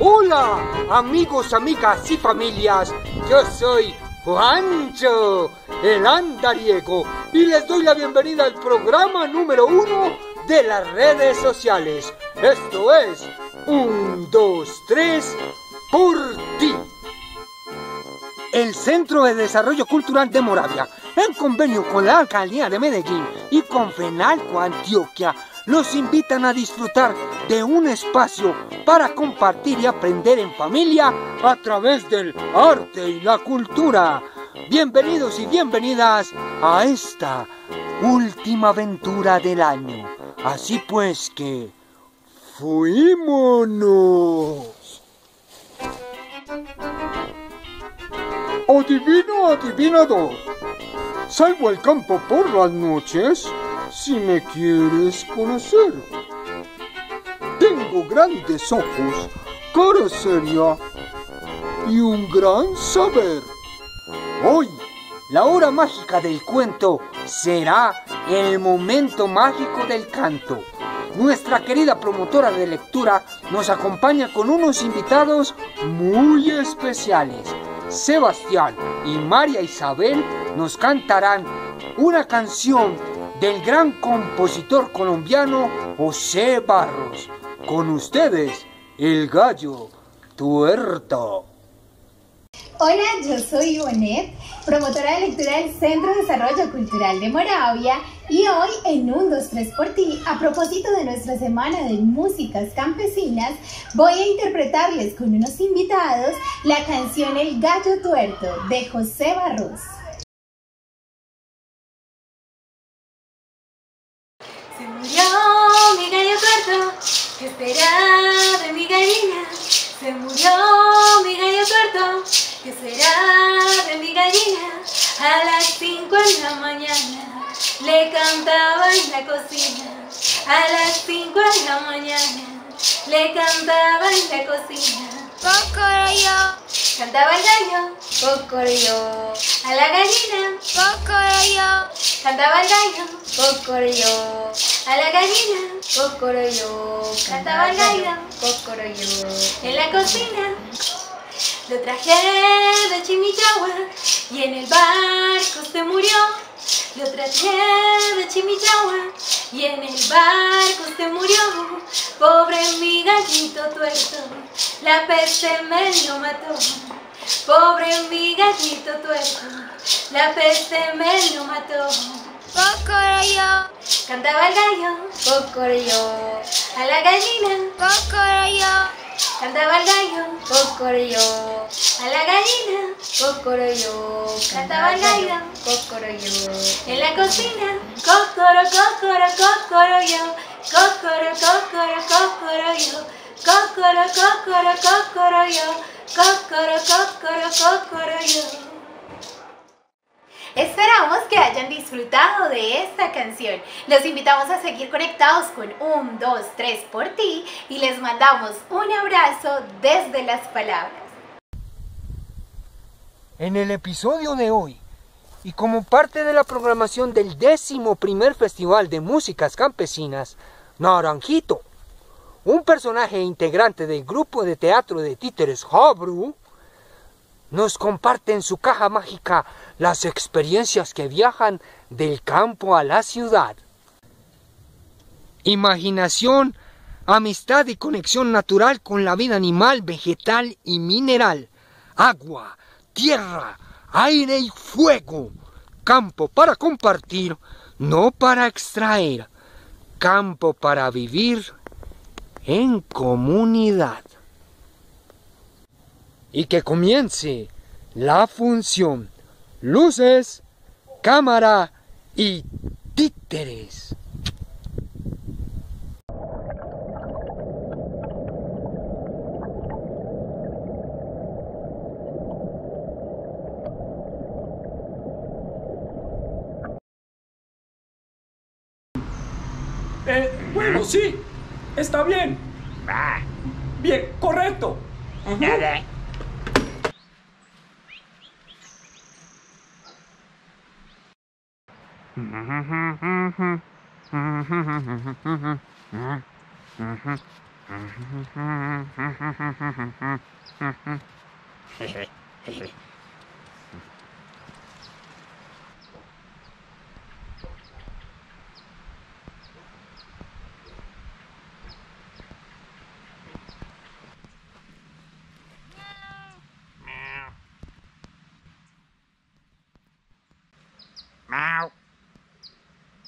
Hola, amigos, amigas y familias. Yo soy Juancho, el andariego, y les doy la bienvenida al programa número uno de las redes sociales. Esto es Un, dos, tres, por ti. El Centro de Desarrollo Cultural de Moravia, en convenio con la Alcaldía de Medellín y con FENALCO Antioquia, los invitan a disfrutar de un espacio para compartir y aprender en familia a través del arte y la cultura. Bienvenidos y bienvenidas a esta última aventura del año. Así pues que... ¡Fuímonos! Adivino, adivinador. Salgo al campo por las noches si me quieres conocer. Tengo grandes ojos, cara seria y un gran saber. Hoy, la hora mágica del cuento será el momento mágico del canto. Nuestra querida promotora de lectura nos acompaña con unos invitados muy especiales. Sebastián y María Isabel nos cantarán una canción del gran compositor colombiano José Barros. Con ustedes, el gallo tuerto. Hola, yo soy Ivonne, promotora de lectura del Centro de Desarrollo Cultural de Moravia y hoy en Un 2, 3 por ti, a propósito de nuestra semana de músicas campesinas, voy a interpretarles con unos invitados la canción El Gallo Tuerto de José Barros. Será de mi gallina? Se murió mi gallo tuerto. ¿Qué será de mi gallina? A las cinco de la mañana le cantaba en la cocina. A las cinco de la mañana le cantaba en la cocina. Cantaba el gallo, cocorollo. A la gallina, cocorollo. Cantaba el gallo, cocorollo. A la gallina, cocorollo. Cantaba el gallo, cocorollo. En la cocina, lo traje de Chimichagua y en el barco se murió. Lo traje de Chimichagua y en el barco se murió. Pobre mi gallito tuerto, la peste me lo mató. Pobre mi gallito tuerto, la peste me lo mató. Cocorollo. Cantaba el gallo, cocorollo. A la gallina, Cocorollo. cantaba el gallo, cocorollo. A la gallina, cocorollo. Cantaba el gallo, cocorollo. En la cocina, cocoro, cocoro, cocorollo. Cocoro, cocoro, cocorollo. Cocoro, cocoro, cocorollo. Esperamos que hayan disfrutado de esta canción. Los invitamos a seguir conectados con un, dos, tres por ti y les mandamos un abrazo desde las palabras. En el episodio de hoy, y como parte de la programación del décimo primer Festival de Músicas Campesinas, Naranjito, un personaje integrante del grupo de teatro de títeres Habru, nos comparte en su caja mágica las experiencias que viajan del campo a la ciudad. Imaginación, amistad y conexión natural con la vida animal, vegetal y mineral. Agua, tierra, aire y fuego. Campo para compartir, no para extraer. Campo para vivir en comunidad. Y que comience la función. Luces, cámara y títeres. Eh, bueno, sí. Está bien. Bien, correcto. Mau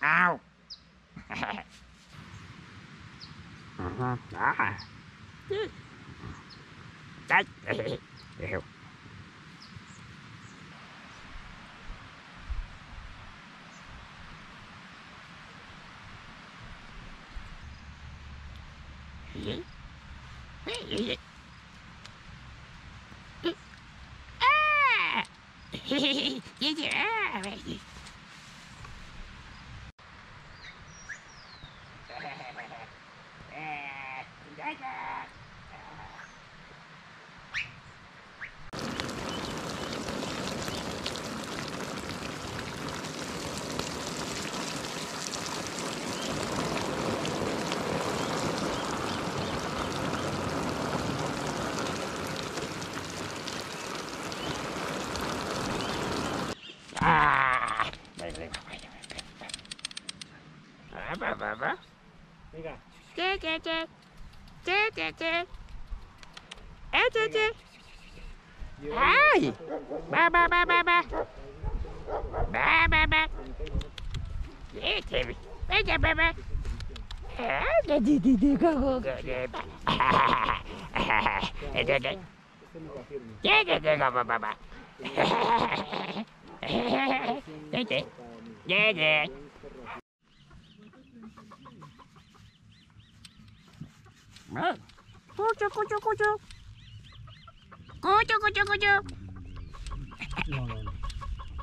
Mau Đó. Đấy Hiểu. Yeah. Ba ba ba. Che che che. Che che che. Eh che che. Ai! Ba ba ba ba ba. Ba ba ba. Che che. Ba che ba ba. Ah, che di di di go go go de ba. Eh che che. Che che che go ba ba ba. Che che. Che che. Nah. Kucuk, kucuk, kucuk. Kucuk, kucuk, kucuk.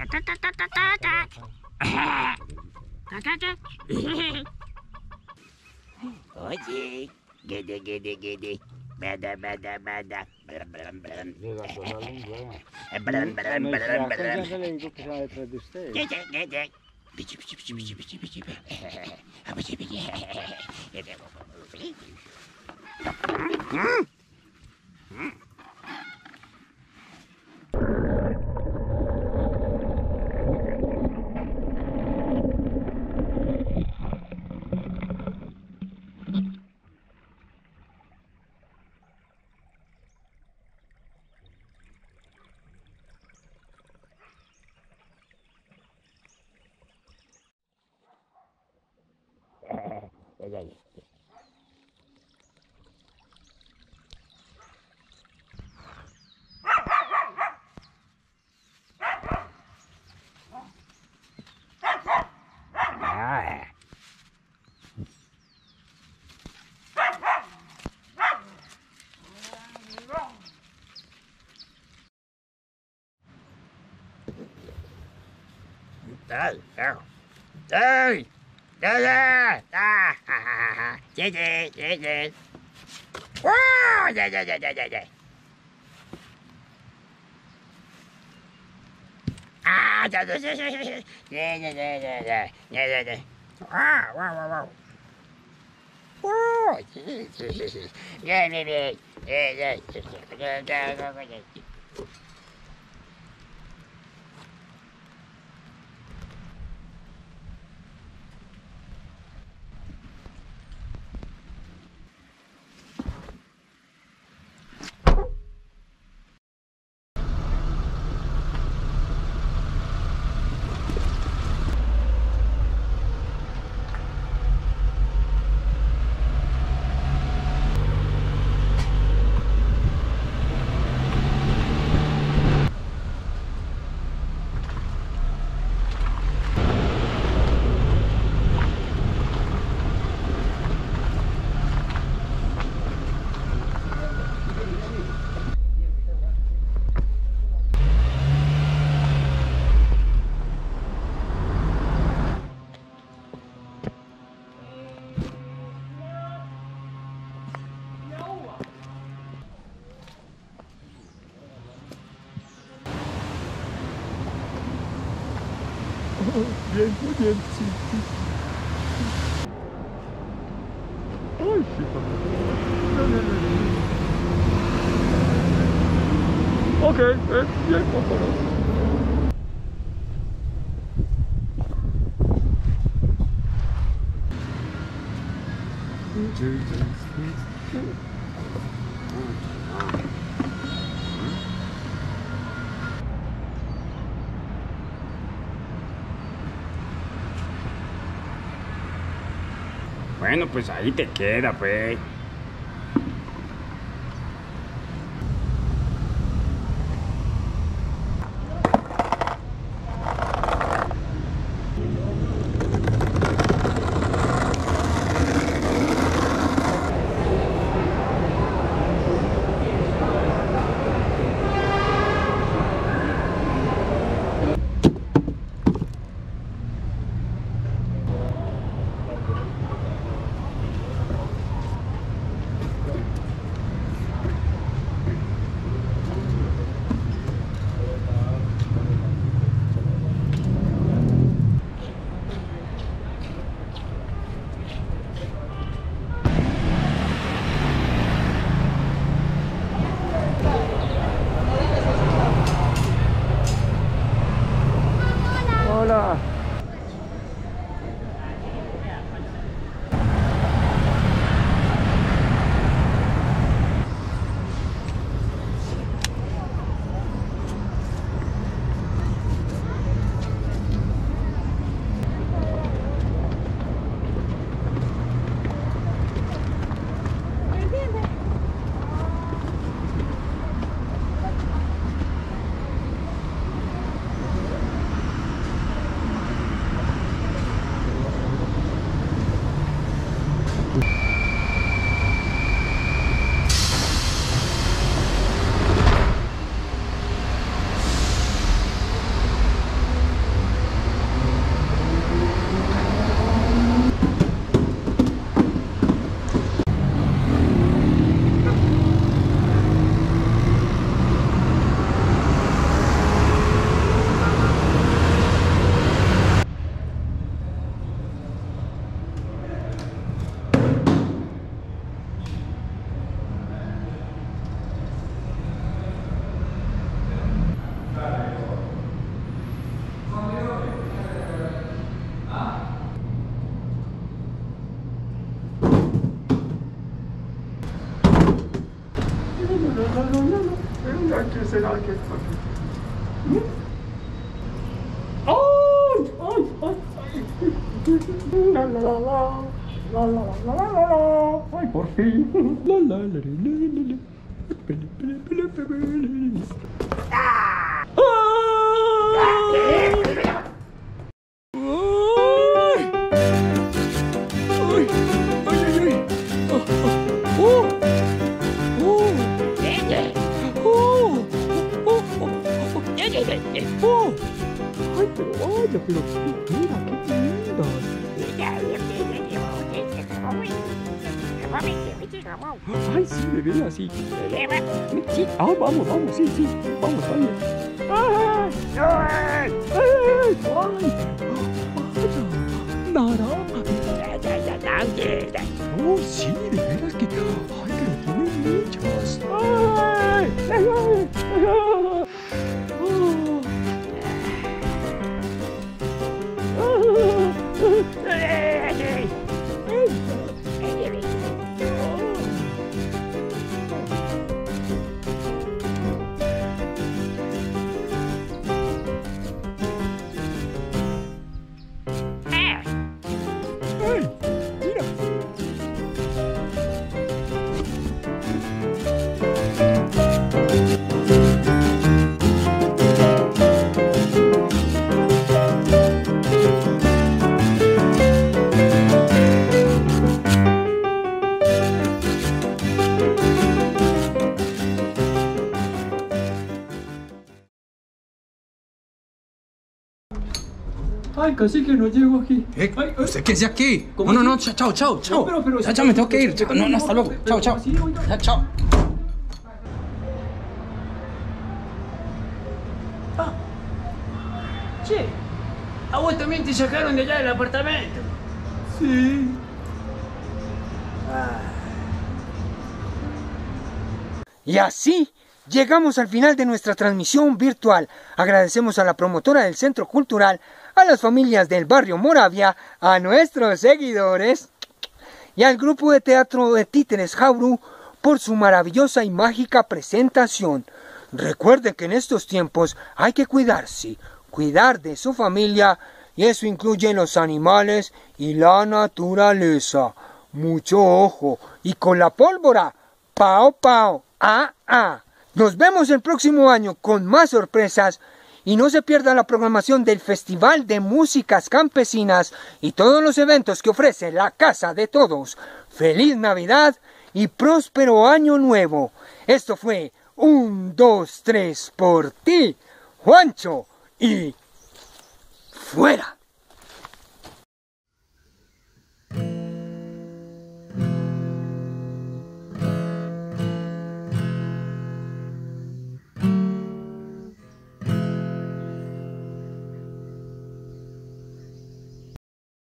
Kakak, kakak, kakak, kakak. Kakak, Oji, gede, gede, gede. Bada, bada, bada. Movie. Hmm? dạ dày Đây, đây, đây, đây, đây. Yeah, maybe. Yeah, yeah. bien, on est un petit. Oh, je sais pas. Non, non, non. Ok. Bueno, pues ahí te queda, pues. ¿Qué será? ¿Qué ¡Ay! ¡Ay! ¡Ay! La la la la. La la la la la la. ¡Ay, por fin! La la la la la la. vivo así. Sí, vamos, vamos, sí, sí, vamos, vamos. ¡Ay! ¡Ay! ¡Ay! ¡Ay! ¡Ay! ¡Ay! ¡Ay! Ay, casi que no llego aquí. Eh, Ay, ay. ¿Usted qué es de aquí? ¿Cómo No, no, no, chao, chao, chao. No, pero- pero- Ya, chao, me tengo que ir. Chao, No, no, hasta luego. Chao, chao. Ya, chao. Che, a vos también te sacaron de allá del apartamento. Sí. Y así llegamos al final de nuestra transmisión virtual. Agradecemos a la promotora del Centro Cultural, a las familias del barrio Moravia, a nuestros seguidores y al grupo de teatro de Títeres Jauru por su maravillosa y mágica presentación. Recuerde que en estos tiempos hay que cuidarse, cuidar de su familia y eso incluye los animales y la naturaleza. Mucho ojo y con la pólvora. Pao, pao. Ah, ah. Nos vemos el próximo año con más sorpresas y no se pierda la programación del Festival de Músicas Campesinas y todos los eventos que ofrece la Casa de Todos. Feliz Navidad y próspero año nuevo. Esto fue un, dos, tres por ti, Juancho y fuera.